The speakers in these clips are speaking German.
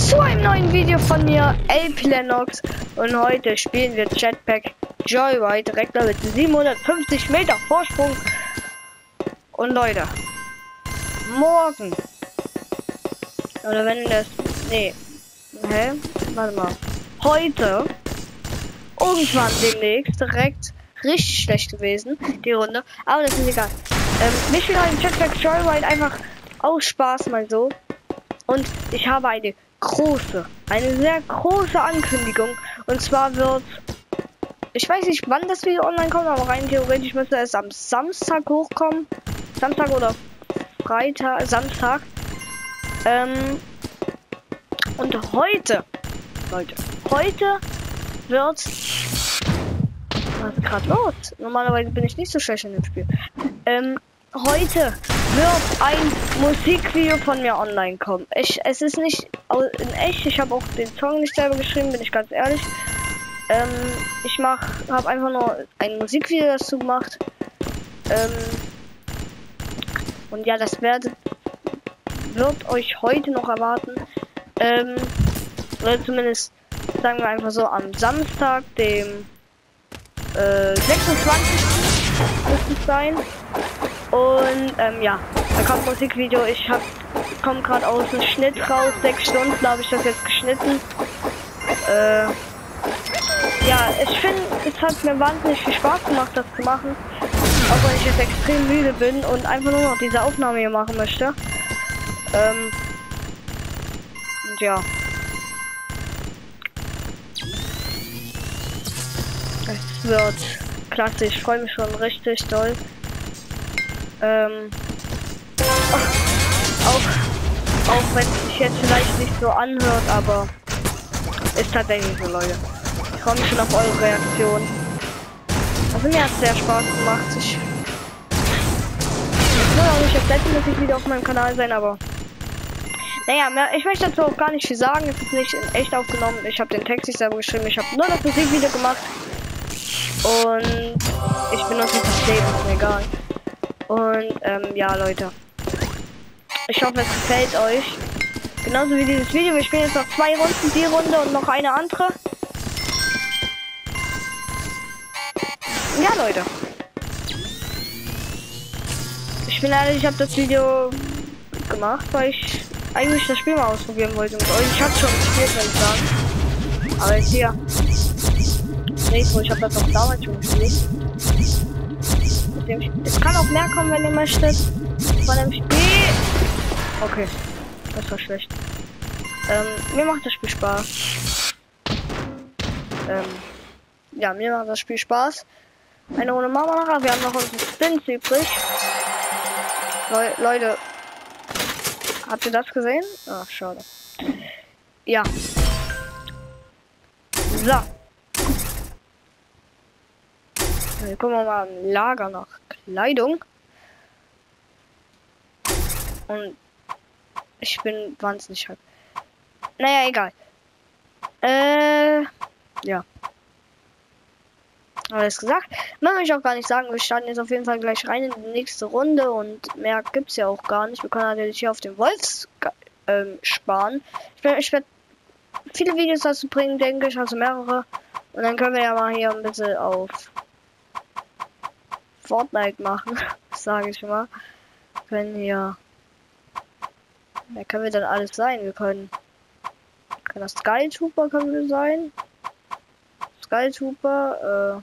zu einem neuen Video von mir, Ape Lennox. Und heute spielen wir Jetpack Joyride direkt mit 750 Meter Vorsprung. Und Leute, morgen, oder wenn das, nee, hä, warte mal, heute, irgendwann demnächst direkt richtig schlecht gewesen, die Runde, aber das ist egal. Ähm, mich wieder ein Jetpack Joyride einfach aus Spaß mal so. Und ich habe eine große, eine sehr große Ankündigung. Und zwar wird, ich weiß nicht, wann das Video online kommt, aber rein theoretisch müsste es am Samstag hochkommen. Samstag oder Freitag, Samstag. Ähm, und heute, Leute, heute wird, was ist gerade los? Normalerweise bin ich nicht so schlecht in dem Spiel. Ähm, heute wird ein Musikvideo von mir online kommen. Ich, es ist nicht in echt. Ich habe auch den Song nicht selber geschrieben, bin ich ganz ehrlich. Ähm, ich mach, habe einfach nur ein Musikvideo dazu gemacht. Ähm, und ja, das werdet, wird euch heute noch erwarten. Ähm, oder zumindest sagen wir einfach so am Samstag, dem äh, 26. muss es sein. Und ähm, ja, da kommt Musikvideo. Ich hab komme gerade aus dem Schnitt raus. Sechs Stunden habe ich das jetzt geschnitten. Äh, ja, ich finde, es hat mir wahnsinnig viel Spaß gemacht, das zu machen. Auch wenn ich jetzt extrem müde bin und einfach nur noch diese Aufnahme hier machen möchte. Ähm, und ja. Es wird klasse. Ich freue mich schon richtig doll. Ähm, auch, auch wenn es sich jetzt vielleicht nicht so anhört, aber ist tatsächlich so, Leute. Ich freue mich schon auf eure Reaktion. Also mir hat es sehr Spaß gemacht. Ich will auch nicht letzte Musikvideo auf meinem Kanal sein, aber naja, ich möchte dazu auch gar nicht viel sagen. Es ist nicht in echt aufgenommen. Ich habe den Text nicht selber geschrieben. Ich habe nur das Musikvideo gemacht. Und ich benutze das Leben, ist mir egal. Und ähm, ja, Leute. Ich hoffe, es gefällt euch. Genauso wie dieses Video. Wir spielen jetzt noch zwei Runden, die Runde und noch eine andere. Ja, Leute. Ich bin ehrlich, ich habe das Video gemacht, weil ich eigentlich das Spiel mal ausprobieren wollte mit. Ich habe schon gespielt, würde ich sagen. Aber jetzt hier. Nee, ich habe das auch damals schon gespielt. Es kann auch mehr kommen, wenn ihr möchtet. Von dem Spiel. Okay. Das war schlecht. Ähm, mir macht das Spiel Spaß. Ähm, ja, mir macht das Spiel Spaß. Eine ohne Mama nachher. Wir haben noch unsere Spins übrig. Le Leute. Habt ihr das gesehen? Ach, schade. Ja. So. Dann gucken mal im Lager nach Kleidung. Und ich bin wahnsinnig halb. Naja, egal. Äh, ja. Alles gesagt. Möchte auch gar nicht sagen. Wir starten jetzt auf jeden Fall gleich rein in die nächste Runde und mehr gibt es ja auch gar nicht. Wir können natürlich hier auf den Wolfs ähm, sparen. Ich, ich werde viele Videos dazu bringen, denke ich, also mehrere. Und dann können wir ja mal hier ein bisschen auf Fortnite machen, sage ich mal. Können hier. Da können wir dann alles sein. Wir können. Kann das Sky Trooper können wir sein. Sky Trooper,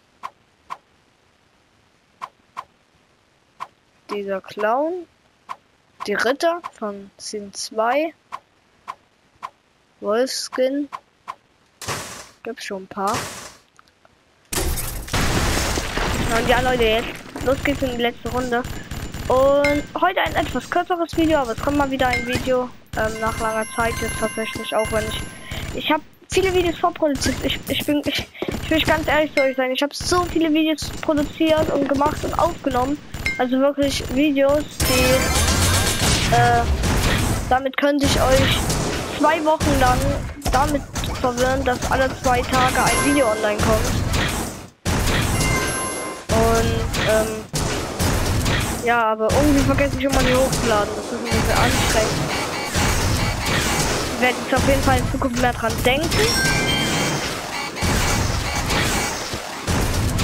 äh, dieser Clown. Die Ritter von Sin 2. Wolfskin. Gibt schon ein paar. Und ja, Leute, jetzt los geht's in die letzte Runde. Und heute ein etwas kürzeres Video, aber es kommt mal wieder ein Video ähm, nach langer Zeit jetzt tatsächlich, auch wenn ich ich habe viele Videos vorproduziert. Ich, ich bin ich, ich will ganz ehrlich zu euch sein. Ich habe so viele Videos produziert und gemacht und aufgenommen. Also wirklich Videos, die äh, damit könnte ich euch zwei Wochen lang damit verwirren, dass alle zwei Tage ein Video online kommt. Und ähm, ja, aber irgendwie vergesse ich immer die hochzuladen. Das ist ein bisschen anstrengend. werde jetzt auf jeden Fall in Zukunft mehr dran denken.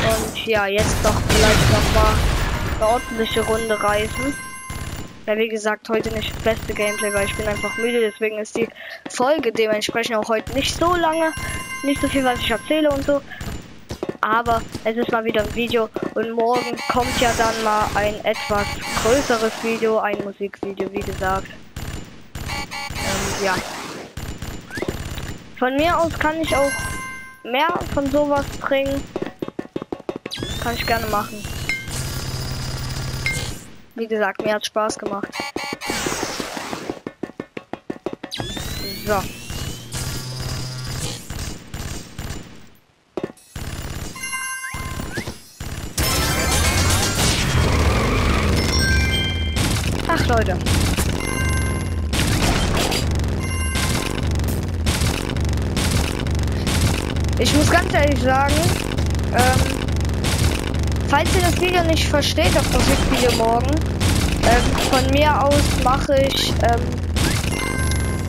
Und ja, jetzt doch vielleicht noch mal eine ordentliche Runde reisen. Ja, wie gesagt, heute nicht das beste Gameplay, weil ich bin einfach müde. Deswegen ist die Folge dementsprechend auch heute nicht so lange. Nicht so viel, was ich erzähle und so. Aber es ist mal wieder ein Video. Und morgen kommt ja dann mal ein etwas größeres Video. Ein Musikvideo, wie gesagt. Ähm, ja. Von mir aus kann ich auch mehr von sowas bringen. Kann ich gerne machen. Wie gesagt, mir hat Spaß gemacht. So. Leute. Ich muss ganz ehrlich sagen, ähm, Falls ihr das Video nicht versteht, auf das Video morgen, ähm, von mir aus mache ich, ähm,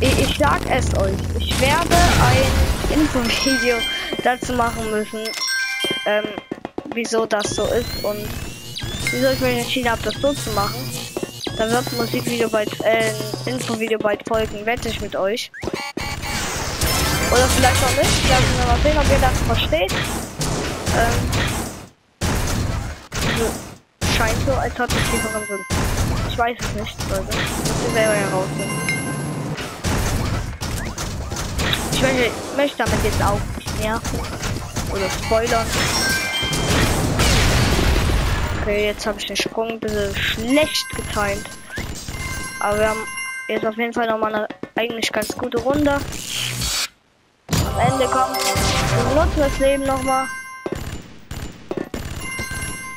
ich, ich sag es euch, ich werde ein Infovideo dazu machen müssen, ähm, wieso das so ist und wieso ich mich entschieden habe, das so zu machen. Dann wird ein Musikvideo bald, äh, ein Infovideo bald folgen, wette ich mit euch. Oder vielleicht auch nicht, lassen wir mal sehen, ob ihr das versteht. Ähm, also, scheint so, als hat es tieferen Sinn. Ich weiß es nicht, Leute. Das ihr selber herausfinden. Ich möchte, möchte damit jetzt auch nicht nerven. Oder spoilern. Okay, jetzt habe ich den Sprung ein bisschen schlecht getimt. Aber wir haben jetzt auf jeden Fall nochmal eine eigentlich ganz gute Runde. Am Ende kommt. Wir nutzen das Leben nochmal.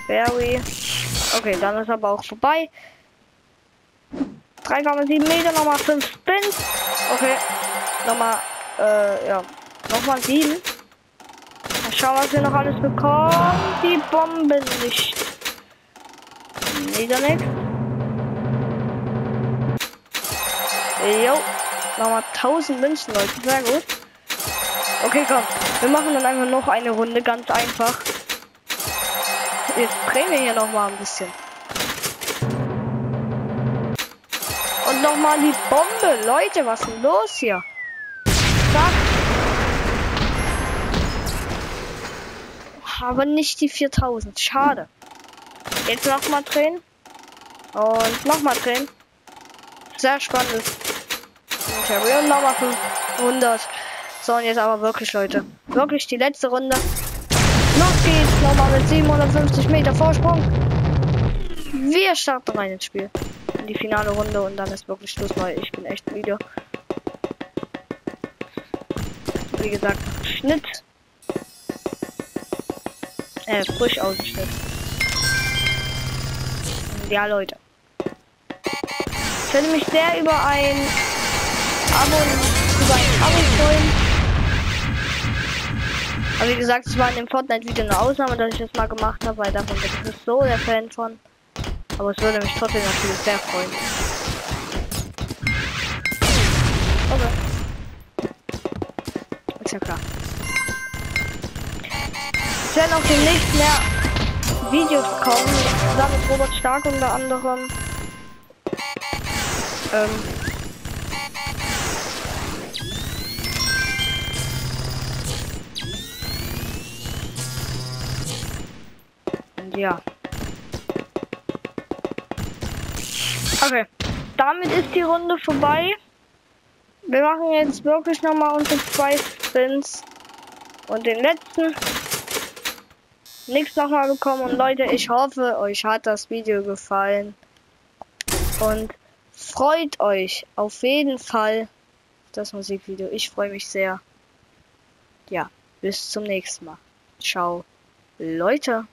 Barry. Okay, dann ist aber auch vorbei. 3,7 Meter, nochmal 5 Spins. Okay, nochmal, äh, ja, nochmal 7. Mal schauen, was wir noch alles bekommen. Die Bombe nicht. Nichts. Jo, nochmal 1000 Münzen, Leute, sehr gut. Okay, komm, wir machen dann einfach noch eine Runde, ganz einfach jetzt drehen wir hier noch mal ein bisschen. Und noch mal die Bombe. Leute, was ist denn los hier? Zack. Aber nicht die 4000. Schade. Jetzt noch mal drehen. Und noch mal drehen. Sehr spannend. Interview und nochmal 500. So, und jetzt aber wirklich, Leute. Wirklich die letzte Runde. Los geht's nochmal mit 750 Meter Vorsprung. Wir starten rein ins Spiel. In die finale Runde und dann ist wirklich Schluss, weil ich bin echt müde. Wie gesagt, Schnitt. Äh, frisch ausgeschnitten. Ja, Leute. Ich würde mich sehr über ein Abo, über ein Abo freuen. Aber wie gesagt, es war in dem Fortnite-Video eine Ausnahme, dass ich das mal gemacht habe, weil davon bin ich nicht so der Fan von. Aber es würde mich trotzdem natürlich sehr freuen. Okay. Ist ja klar. Es werden auch demnächst mehr Videos kommen, zusammen mit Robert Stark unter anderem. Ähm, ja. Okay, damit ist die Runde vorbei. Wir machen jetzt wirklich noch mal unsere zwei Spins und den letzten. Nichts nochmal bekommen und Leute, ich hoffe, euch hat das Video gefallen und freut euch auf jeden Fall das Musikvideo. Ich freue mich sehr. Ja, bis zum nächsten Mal. Ciao, Leute.